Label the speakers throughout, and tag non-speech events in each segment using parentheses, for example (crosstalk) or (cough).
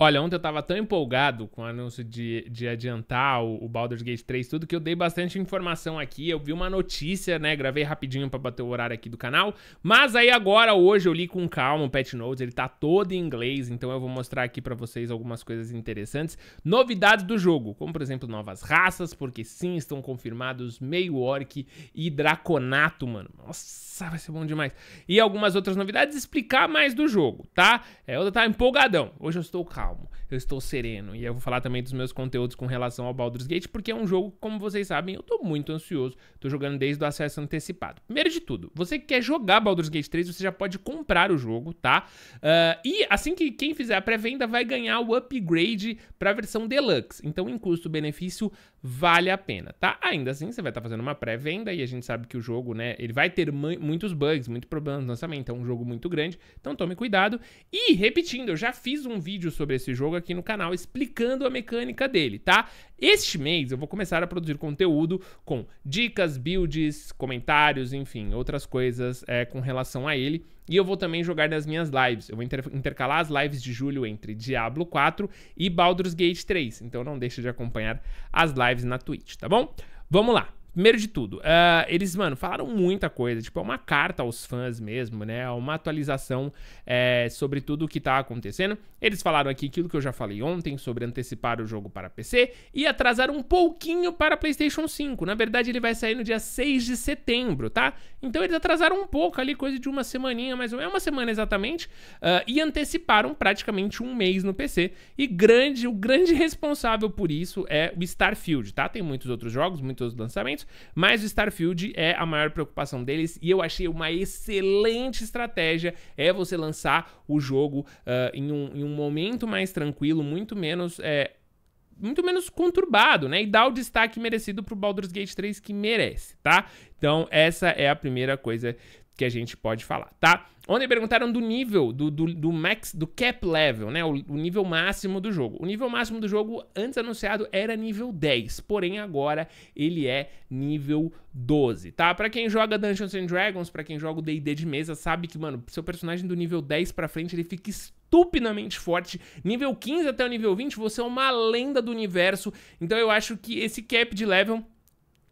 Speaker 1: Olha, ontem eu tava tão empolgado com o anúncio de, de adiantar o, o Baldur's Gate 3, tudo, que eu dei bastante informação aqui. Eu vi uma notícia, né? Gravei rapidinho pra bater o horário aqui do canal. Mas aí agora, hoje, eu li com calma o Patch Notes, ele tá todo em inglês, então eu vou mostrar aqui pra vocês algumas coisas interessantes. Novidades do jogo, como por exemplo, novas raças, porque sim, estão confirmados meio orc e draconato, mano. Nossa, vai ser bom demais. E algumas outras novidades, explicar mais do jogo, tá? É, eu tava empolgadão. Hoje eu estou calmo calmo, eu estou sereno. E eu vou falar também dos meus conteúdos com relação ao Baldur's Gate, porque é um jogo, como vocês sabem, eu tô muito ansioso. Tô jogando desde o acesso antecipado. Primeiro de tudo, você que quer jogar Baldur's Gate 3, você já pode comprar o jogo, tá? Uh, e assim que quem fizer a pré-venda vai ganhar o upgrade para a versão Deluxe. Então, em custo-benefício, vale a pena, tá? Ainda assim, você vai estar tá fazendo uma pré-venda e a gente sabe que o jogo, né, ele vai ter muitos bugs, muito problemas no lançamento, é um jogo muito grande, então tome cuidado. E, repetindo, eu já fiz um vídeo sobre esse jogo aqui no canal explicando a mecânica dele, tá? Este mês eu vou começar a produzir conteúdo com dicas, builds, comentários, enfim, outras coisas é, com relação a ele. E eu vou também jogar nas minhas lives. Eu vou inter intercalar as lives de julho entre Diablo 4 e Baldur's Gate 3. Então não deixe de acompanhar as lives na Twitch, tá bom? Vamos lá. Primeiro de tudo, uh, eles, mano, falaram muita coisa. Tipo, é uma carta aos fãs mesmo, né? É uma atualização é, sobre tudo o que tá acontecendo. Eles falaram aqui aquilo que eu já falei ontem sobre antecipar o jogo para PC e atrasar um pouquinho para PlayStation 5. Na verdade, ele vai sair no dia 6 de setembro, tá? Então eles atrasaram um pouco ali, coisa de uma semaninha, ou menos, uma semana exatamente, uh, e anteciparam praticamente um mês no PC. E grande, o grande responsável por isso é o Starfield, tá? Tem muitos outros jogos, muitos lançamentos mas o Starfield é a maior preocupação deles e eu achei uma excelente estratégia é você lançar o jogo uh, em, um, em, um, momento mais tranquilo, muito menos é, muito menos conturbado, né? E dar o destaque merecido pro Baldur's Gate 3 que merece, tá? Então, essa é a primeira coisa que a gente pode falar, tá? Ontem perguntaram do nível, do, do, do, max, do cap level, né? O, o, nível máximo do jogo. O nível máximo do jogo, antes anunciado, era nível 10. Porém, agora ele é nível 12, tá? Pra quem joga Dungeons and Dragons, pra quem joga o D&D de mesa, sabe que, mano, seu personagem do nível 10 pra frente, ele fica estupidamente forte. Nível 15 até o nível 20, você é uma lenda do universo. Então eu acho que esse cap de level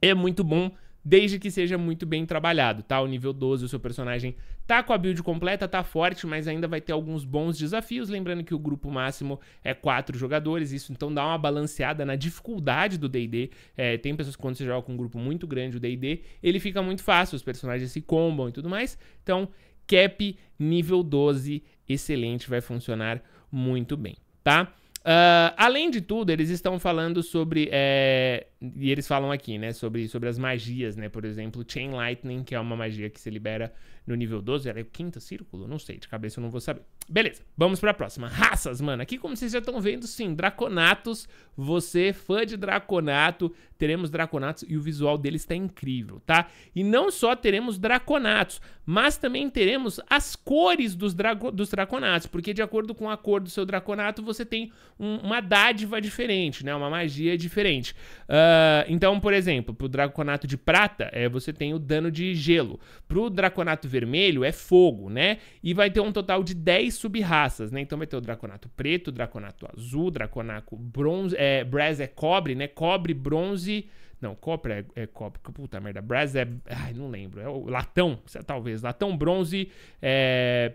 Speaker 1: é muito bom desde que seja muito bem trabalhado, tá? O nível 12, o seu personagem tá com a build completa, tá forte, mas ainda vai ter alguns bons desafios, lembrando que o grupo máximo é quatro jogadores, isso então dá uma balanceada na dificuldade do D&D, é, tem pessoas que quando você joga com um grupo muito grande, o D&D, ele fica muito fácil, os personagens se combam e tudo mais, então cap nível 12, excelente, vai funcionar muito bem, tá? Uh, além de tudo, eles estão falando sobre. É, e eles falam aqui, né? Sobre, sobre as magias, né? Por exemplo, Chain Lightning, que é uma magia que se libera no nível 12. Ela é o quinto círculo? Não sei, de cabeça eu não vou saber. Beleza, vamos pra próxima. Raças, mano. Aqui, como vocês já estão vendo, sim, Draconatos. Você, fã de Draconato, teremos Draconatos e o visual deles está incrível, tá? E não só teremos Draconatos, mas também teremos as cores dos, drago, dos Draconatos, porque de acordo com a cor do seu Draconato, você tem um, uma dádiva diferente, né? Uma magia diferente. Uh, então, por exemplo, pro Draconato de prata, é, você tem o dano de gelo. Pro Draconato vermelho, é fogo, né? E vai ter um total de 10 sub-raças, né? Então vai ter o Draconato preto, Draconato azul, Draconato bronze, é, Brass é cobre, né? Cobre, bronze... Não, cobre é, é cobre. Puta merda. Brass é... Ai, não lembro. É o latão, talvez. Latão, bronze, é,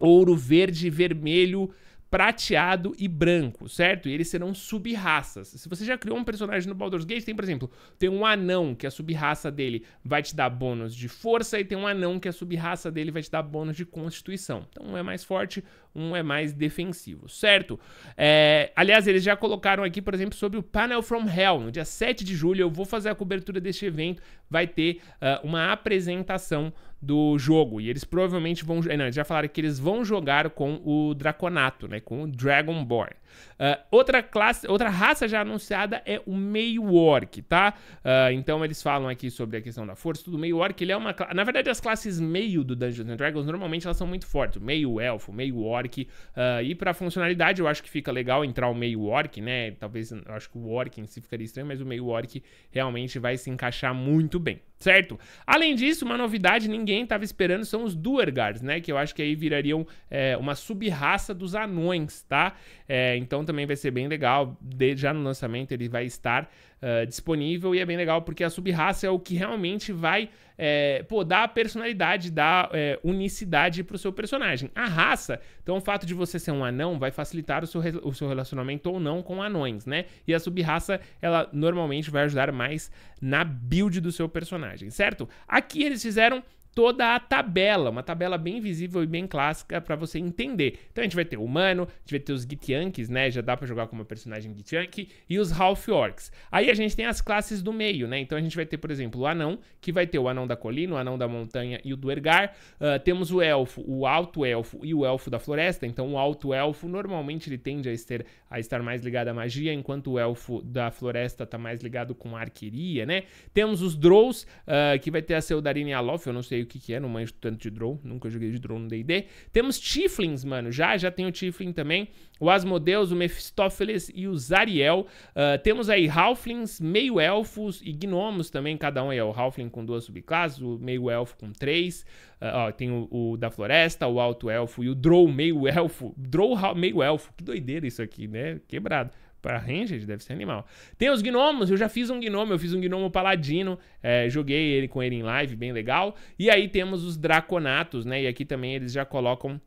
Speaker 1: ouro, verde, vermelho prateado e branco, certo? E eles serão sub-raças. Se você já criou um personagem no Baldur's Gate, tem, por exemplo, tem um anão, que a sub-raça dele vai te dar bônus de força, e tem um anão que a sub-raça dele vai te dar bônus de constituição. Então, um é mais forte, um é mais defensivo, certo? É, aliás, eles já colocaram aqui, por exemplo, sobre o Panel from Hell. No dia 7 de julho, eu vou fazer a cobertura deste evento, vai ter uh, uma apresentação do jogo. E eles provavelmente vão. Não, eles já falaram que eles vão jogar com o Draconato, né? Com o Dragonborn. Uh, outra classe, outra raça já anunciada é o meio orc, tá? Uh, então eles falam aqui sobre a questão da força, tudo meio orc, ele é uma, na verdade as classes meio do Dungeons and Dragons normalmente elas são muito fortes, meio elfo, meio orc, uh, e para funcionalidade eu acho que fica legal entrar o meio orc, né? Talvez eu acho que o orc em si ficaria estranho, mas o meio orc realmente vai se encaixar muito bem certo? Além disso, uma novidade ninguém estava esperando são os Duergars, né? Que eu acho que aí virariam é, uma sub-raça dos anões, tá? É, então também vai ser bem legal. De, já no lançamento ele vai estar uh, disponível e é bem legal porque a sub-raça é o que realmente vai é, pô, dar personalidade, dar é, unicidade pro seu personagem. A raça, então o fato de você ser um anão vai facilitar o seu, o seu relacionamento ou não com anões, né? E a sub-raça, ela normalmente vai ajudar mais na build do seu personagem, certo? Aqui eles fizeram toda a tabela, uma tabela bem visível e bem clássica para você entender. Então a gente vai ter o humano, a gente vai ter os Githyanks, né? Já dá para jogar como personagem Githyank e os Half Orcs. Aí a gente tem as classes do meio, né? Então a gente vai ter, por exemplo, o anão, que vai ter o anão da colina, o anão da montanha e o do ergar. Uh, temos o elfo, o alto elfo e o elfo da floresta. Então o alto elfo normalmente ele tende a estar, a estar mais ligado à magia, enquanto o elfo da floresta tá mais ligado com a arqueria, né? Temos os Drows, uh, que vai ter a Seudarine Alof, eu não sei o que, que é, não manjo tanto de drone, nunca joguei de drone no D&D. Temos Tiflins, mano, já, já tem o Tiflin também, o Asmodeus, o Mephistófeles e o Zariel. Uh, temos aí Halflings, meio-elfos e gnomos também, cada um aí é o Halfling com duas subclasses, o meio-elfo com três. Uh, ó, tem o, o, da floresta, o alto-elfo e o Drow meio-elfo. Drow meio-elfo, que doideira isso aqui, né? Quebrado. Para Ranged deve ser animal. Tem os gnomos, eu já fiz um gnomo, eu fiz um gnomo paladino, é, joguei ele com ele em live, bem legal. E aí temos os draconatos, né? E aqui também eles já colocam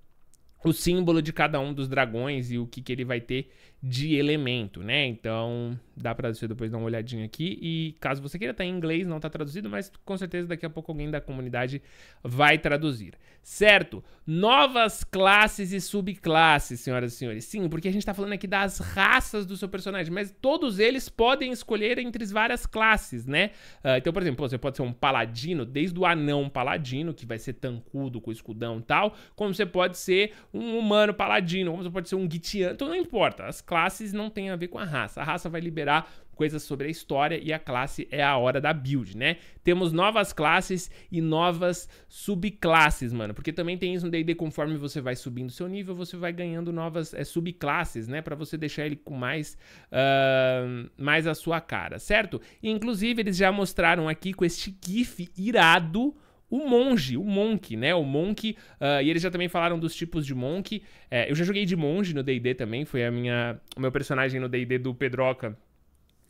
Speaker 1: o símbolo de cada um dos dragões e o que, que ele vai ter de elemento, né? Então, dá para você depois dar uma olhadinha aqui. E caso você queira, tá em inglês, não tá traduzido, mas com certeza daqui a pouco alguém da comunidade vai traduzir. Certo? Novas classes e subclasses, senhoras e senhores. Sim, porque a gente tá falando aqui das raças do seu personagem, mas todos eles podem escolher entre várias classes, né? Uh, então, por exemplo, você pode ser um paladino, desde o anão paladino, que vai ser tancudo com escudão e tal, como você pode ser um humano paladino, como você pode ser um guitiano, então não importa. As classes não têm a ver com a raça. A raça vai liberar coisas sobre a história e a classe é a hora da build, né? Temos novas classes e novas subclasses, mano, porque também tem isso no D&D, conforme você vai subindo seu nível, você vai ganhando novas é, subclasses, né? Para você deixar ele com mais, uh, mais a sua cara, certo? E, inclusive, eles já mostraram aqui com este GIF irado o monge, o monk, né? O monk, uh, e eles já também falaram dos tipos de monk. É, eu já joguei de monge no D&D também, foi a minha, o meu personagem no D&D do Pedroca.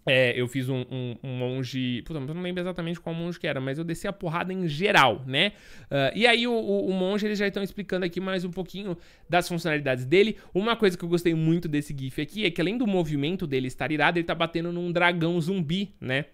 Speaker 1: É, eu fiz um, um, um monge. Puta, eu não lembro exatamente qual monge que era, mas eu desci a porrada em geral, né? Uh, e aí o, o, o, monge eles já estão explicando aqui mais um pouquinho das funcionalidades dele. Uma coisa que eu gostei muito desse GIF aqui é que além do movimento dele estar irado, ele tá batendo num dragão zumbi, né?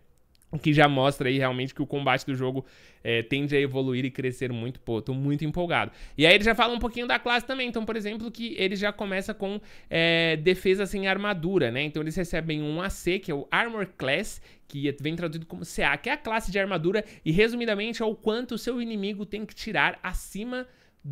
Speaker 1: Que já mostra aí realmente que o combate do jogo é, tende a evoluir e crescer muito. Pô, tô muito empolgado. E aí ele já fala um pouquinho da classe também. Então, por exemplo, que ele já começa com é, defesa sem armadura, né? Então eles recebem um AC, que é o Armor Class, que vem traduzido como CA, que é a classe de armadura. E resumidamente é o quanto o seu inimigo tem que tirar acima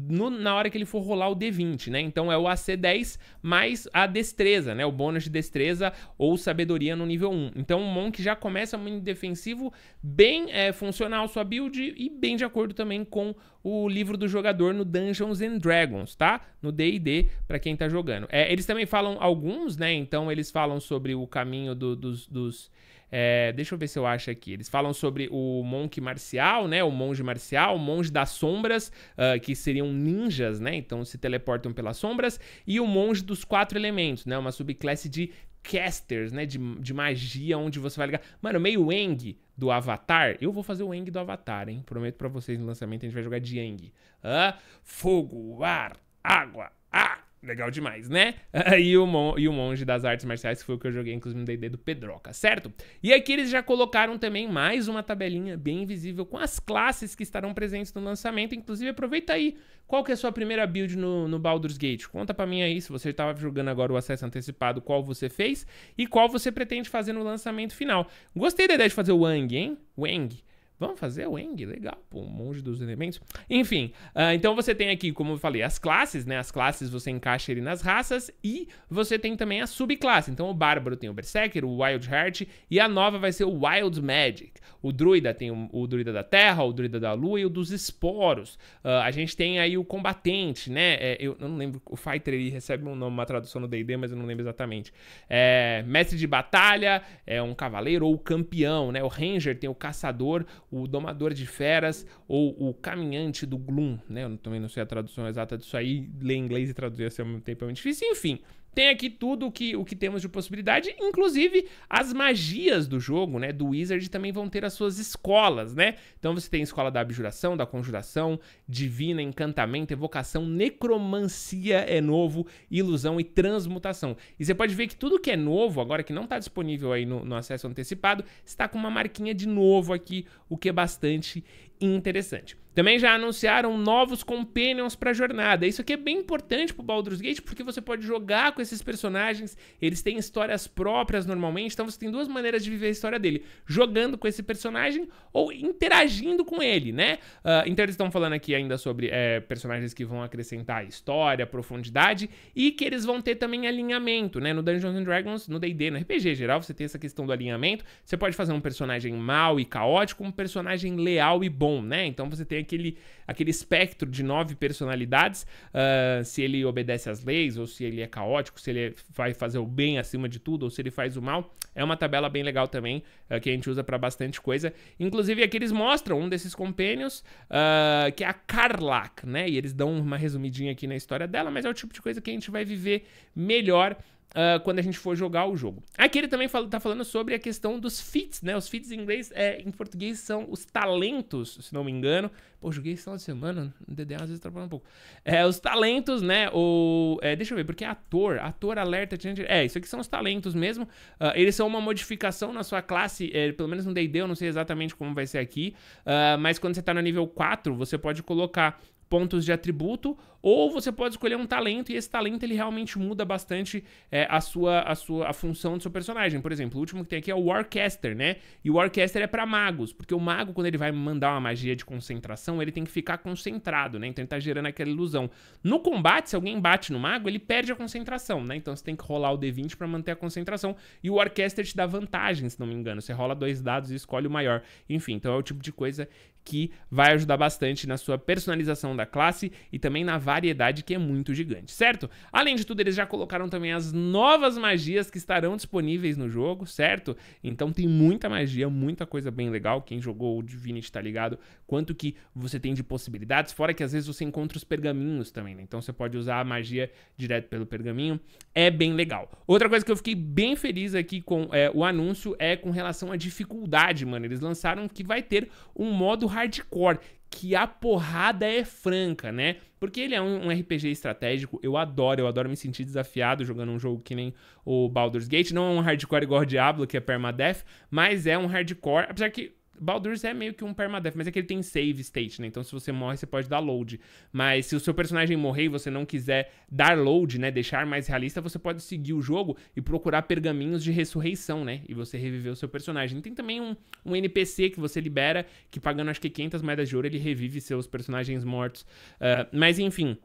Speaker 1: no, na hora que ele for rolar o D20, né? Então é o AC10 mais a destreza, né? O bônus de destreza ou sabedoria no nível 1. Então o Monk já começa muito defensivo, bem é, funcional sua build e bem de acordo também com o livro do jogador no Dungeons and Dragons, tá? No D&D, para quem tá jogando. É, eles também falam alguns, né? Então eles falam sobre o caminho do, dos, dos é, deixa eu ver se eu acho aqui. Eles falam sobre o monk marcial, né? O monge marcial, o monge das sombras, uh, que seriam ninjas, né? Então se teleportam pelas sombras. E o monge dos quatro elementos, né? Uma subclasse de casters, né? De, de magia, onde você vai ligar. Mano, meio Eng do Avatar. Eu vou fazer o Eng do Avatar, hein? Prometo para vocês no lançamento a gente vai jogar de Eng. Uh, fogo, ar, água, ar Legal demais, né? (laughs) e, o mon e o Monge das Artes Marciais, que foi o que eu joguei, inclusive, no D&D do Pedroca, certo? E aqui eles já colocaram também mais uma tabelinha bem visível com as classes que estarão presentes no lançamento. Inclusive, aproveita aí. Qual que é a sua primeira build no, no Baldur's Gate? Conta pra mim aí, se você estava jogando agora o acesso antecipado, qual você fez e qual você pretende fazer no lançamento final. Gostei da ideia de fazer o Wang, hein? Wang. Vamos fazer o Eng, legal, pô, um monte dos elementos. Enfim, uh, então você tem aqui, como eu falei, as classes, né? As classes você encaixa ele nas raças e você tem também a subclasse. Então o Bárbaro tem o Berserker, o Wild Heart e a nova vai ser o Wild Magic. O Druida tem o, o Druida da Terra, o Druida da Lua e o dos Esporos. Uh, a gente tem aí o Combatente, né? É, eu, eu, não lembro, o Fighter ele recebe um nome, uma tradução no D&D, mas eu não lembro exatamente. É, mestre de Batalha, é um Cavaleiro ou Campeão, né? O Ranger tem o Caçador, o Domador de Feras ou o Caminhante do Gloom, né? Eu também não sei a tradução exata disso aí, ler inglês e traduzir assim ao mesmo tempo é muito difícil. Enfim, tem aqui tudo o que, o que temos de possibilidade, inclusive as magias do jogo, né? Do Wizard também vão ter as suas escolas, né? Então você tem escola da abjuração, da conjuração, divina, encantamento, evocação, necromancia é novo, ilusão e transmutação. E você pode ver que tudo que é novo, agora que não está disponível aí no, no acesso antecipado, está com uma marquinha de novo aqui, o que é bastante interessante. Também já anunciaram novos companions para a jornada. Isso aqui é bem importante para o Baldur's Gate, porque você pode jogar com esses personagens, eles têm histórias próprias normalmente, então você tem duas maneiras de viver a história dele: jogando com esse personagem ou interagindo com ele, né? Uh, então eles estão falando aqui ainda sobre é, personagens que vão acrescentar história, profundidade e que eles vão ter também alinhamento, né? No Dungeons and Dragons, no D&D, no RPG geral, você tem essa questão do alinhamento. Você pode fazer um personagem mau e caótico, um personagem leal e bom, né? Então você tem aquele, aquele espectro de nove personalidades, uh, se ele obedece às leis, ou se ele é caótico, se ele vai fazer o bem acima de tudo, ou se ele faz o mal. É uma tabela bem legal também, uh, que a gente usa para bastante coisa. Inclusive, aqui eles mostram um desses companions, uh, que é a Karlak, né? E eles dão uma resumidinha aqui na história dela, mas é o tipo de coisa que a gente vai viver melhor uh, quando a gente for jogar o jogo. Aqui ele também fala, tá falando sobre a questão dos feats, né? Os feats em inglês, é, em português, são os talentos, se não me engano. Pô, joguei esse final de semana, no DDA às vezes trabalha um pouco. É, os talentos, né? O, é, deixa eu ver, porque é ator, ator, alerta, é, isso aqui são os talentos mesmo. Uh, eles são uma modificação na sua classe, é, pelo menos no D&D, eu não sei exatamente como vai ser aqui, uh, mas quando você tá no nível 4, você pode colocar pontos de atributo, ou você pode escolher um talento e esse talento ele realmente muda bastante é, a sua a sua a função do seu personagem. Por exemplo, o último que tem aqui é o Warcaster, né? E o Warcaster é para magos, porque o mago quando ele vai mandar uma magia de concentração, ele tem que ficar concentrado, né? Então ele tá gerando aquela ilusão. No combate, se alguém bate no mago, ele perde a concentração, né? Então você tem que rolar o D20 para manter a concentração e o Warcaster te dá vantagem, se não me engano. Você rola dois dados e escolhe o maior. Enfim, então é o tipo de coisa que vai ajudar bastante na sua personalização da classe e também na variedade que é muito gigante, certo? Além de tudo, eles já colocaram também as novas magias que estarão disponíveis no jogo, certo? Então tem muita magia, muita coisa bem legal. Quem jogou o Divinity tá ligado quanto que você tem de possibilidades, fora que às vezes você encontra os pergaminhos também, né? Então você pode usar a magia direto pelo pergaminho. É bem legal. Outra coisa que eu fiquei bem feliz aqui com é, o anúncio é com relação à dificuldade, mano. Eles lançaram que vai ter um modo hardcore, que a porrada é franca, né? Porque ele é um, um, RPG estratégico, eu adoro, eu adoro me sentir desafiado jogando um jogo que nem o Baldur's Gate. Não é um hardcore igual o Diablo, que é permadeath, mas é um hardcore, apesar que Baldur's é meio que um permadeath, mas é que ele tem save state, né? Então se você morre, você pode dar load. Mas se o seu personagem morrer e você não quiser dar load, né? Deixar mais realista, você pode seguir o jogo e procurar pergaminhos de ressurreição, né? E você reviver o seu personagem. Tem também um, um NPC que você libera, que pagando acho que 500 moedas de ouro, ele revive seus personagens mortos. Uh, mas enfim...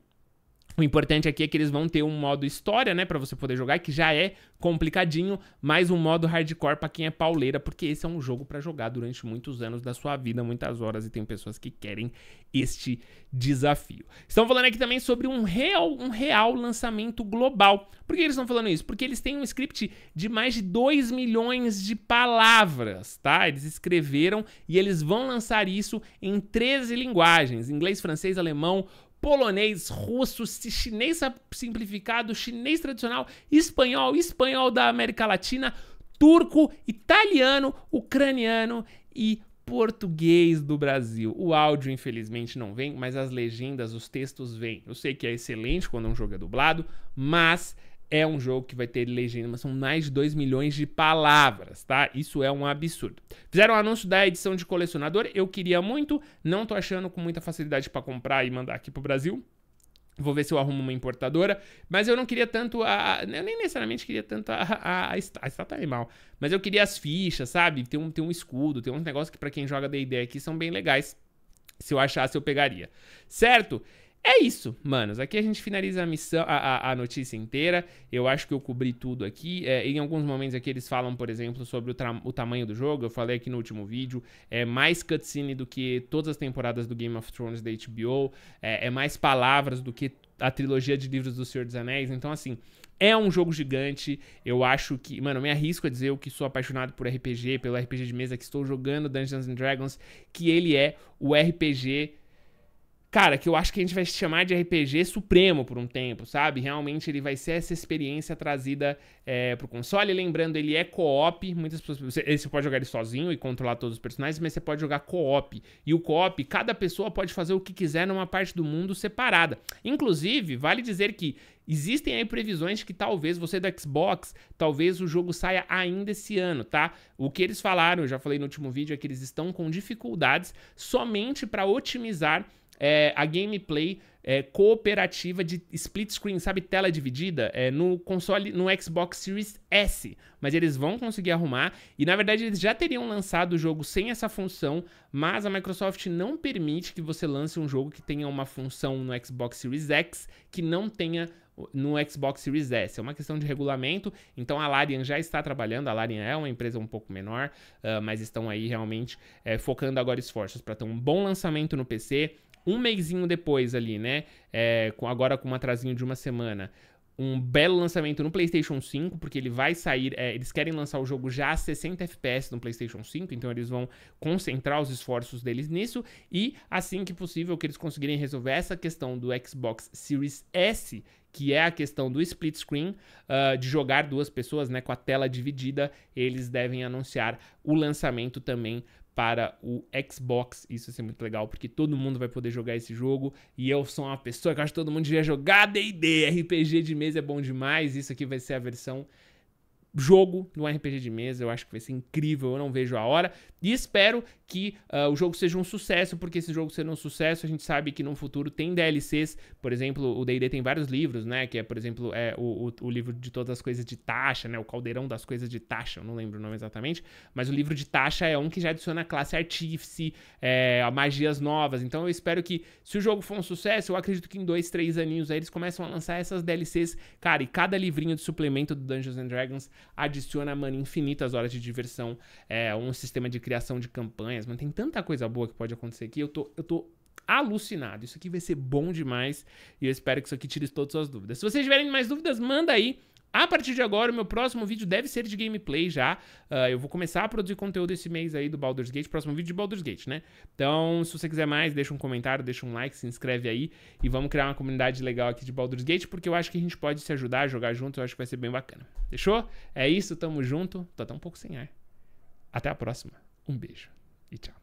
Speaker 1: O importante aqui é que eles vão ter um modo história, né, para você poder jogar, que já é complicadinho, mais um modo hardcore para quem é pauleira, porque esse é um jogo para jogar durante muitos anos da sua vida, muitas horas, e tem pessoas que querem este desafio. Estão falando aqui também sobre um real, um real lançamento global. Por que eles estão falando isso? Porque eles têm um script de mais de 2 milhões de palavras, tá? Eles escreveram e eles vão lançar isso em 13 linguagens: inglês, francês, alemão, polonês, russo, chinês simplificado, chinês tradicional, espanhol, espanhol da América Latina, turco, italiano, ucraniano e português do Brasil. O áudio, infelizmente, não vem, mas as legendas, os textos vêm. Eu sei que é excelente quando um jogo é dublado, mas é um jogo que vai ter legenda, mas são mais de 2 milhões de palavras, tá? Isso é um absurdo. Fizeram o um anúncio da edição de colecionador, eu queria muito, não tô achando com muita facilidade para comprar e mandar aqui pro Brasil. Vou ver se eu arrumo uma importadora. Mas eu não queria tanto a. Eu nem necessariamente queria tanto a, a, a, estátua animal. Mas eu queria as fichas, sabe? Tem um, tem um escudo, tem uns negócios que para quem joga DD aqui são bem legais. Se eu achasse, eu pegaria. Certo? É isso, manos. Aqui a gente finaliza a missão, a, a, a notícia inteira. Eu acho que eu cobri tudo aqui. É, em alguns momentos aqui eles falam, por exemplo, sobre o, o, tamanho do jogo. Eu falei aqui no último vídeo. É mais cutscene do que todas as temporadas do Game of Thrones da HBO. É, é mais palavras do que a trilogia de livros do Senhor dos Anéis. Então, assim, é um jogo gigante. Eu acho que. Mano, me arrisco a dizer eu que sou apaixonado por RPG, pelo RPG de mesa que estou jogando Dungeons and Dragons, que ele é o RPG cara, que eu acho que a gente vai chamar de RPG supremo por um tempo, sabe? Realmente ele vai ser essa experiência trazida é, pro console. Lembrando, ele é co-op. Muitas pessoas. Você, você, pode jogar ele sozinho e controlar todos os personagens, mas você pode jogar co-op. E o co-op, cada pessoa pode fazer o que quiser numa parte do mundo separada. Inclusive, vale dizer que Existem aí previsões de que talvez você do Xbox, talvez o jogo saia ainda esse ano, tá? O que eles falaram, eu já falei no último vídeo, é que eles estão com dificuldades somente para otimizar é, a gameplay é, cooperativa de split screen, sabe, tela dividida, é, no console, no Xbox Series S. Mas eles vão conseguir arrumar e na verdade eles já teriam lançado o jogo sem essa função, mas a Microsoft não permite que você lance um jogo que tenha uma função no Xbox Series X que não tenha no Xbox Series S. É uma questão de regulamento, então a Larian já está trabalhando. A Larian é uma empresa um pouco menor, uh, mas estão aí realmente é, focando agora esforços para ter um bom lançamento no PC um mêsinho depois ali, né? É, com, agora com um atrasinho de uma semana. Um belo lançamento no PlayStation 5, porque ele vai sair. É, eles querem lançar o jogo já a 60 FPS no PlayStation 5, então eles vão concentrar os esforços deles nisso. E assim que possível, que eles conseguirem resolver essa questão do Xbox Series S, que é a questão do split screen, uh, de jogar duas pessoas né, com a tela dividida, eles devem anunciar o lançamento também para o Xbox. Isso vai ser muito legal, porque todo mundo vai poder jogar esse jogo. E eu sou uma pessoa que acho que todo mundo devia jogar DD. RPG de mesa é bom demais. Isso aqui vai ser a versão jogo no RPG de mesa. Eu acho que vai ser incrível, eu não vejo a hora. E espero que uh, o jogo seja um sucesso, porque esse jogo sendo um sucesso, a gente sabe que no futuro tem DLCs. Por exemplo, o D&D tem vários livros, né? Que é, por exemplo, é o, o, o, livro de todas as coisas de taxa, né? O caldeirão das coisas de taxa, eu não lembro o nome exatamente. Mas o livro de taxa é um que já adiciona a classe artífice, é, magias novas. Então eu espero que, se o jogo for um sucesso, eu acredito que em dois, três aninhos aí eles começam a lançar essas DLCs. Cara, e cada livrinho de suplemento do Dungeons and Dragons adiciona, mano, infinitas horas de diversão, é, um sistema de criação de campanhas, mano, tem tanta coisa boa que pode acontecer aqui, eu tô, eu tô alucinado, isso aqui vai ser bom demais, e eu espero que isso aqui tire todas as suas dúvidas. Se vocês tiverem mais dúvidas, manda aí, a partir de agora, o meu próximo vídeo deve ser de gameplay já. Uh, eu vou começar a produzir conteúdo esse mês aí do Baldur's Gate. Próximo vídeo de Baldur's Gate, né? Então, se você quiser mais, deixa um comentário, deixa um like, se inscreve aí. E vamos criar uma comunidade legal aqui de Baldur's Gate, porque eu acho que a gente pode se ajudar a jogar junto. Eu acho que vai ser bem bacana. Fechou? É isso, tamo junto. Tô até um pouco sem ar. Até a próxima. Um beijo e tchau.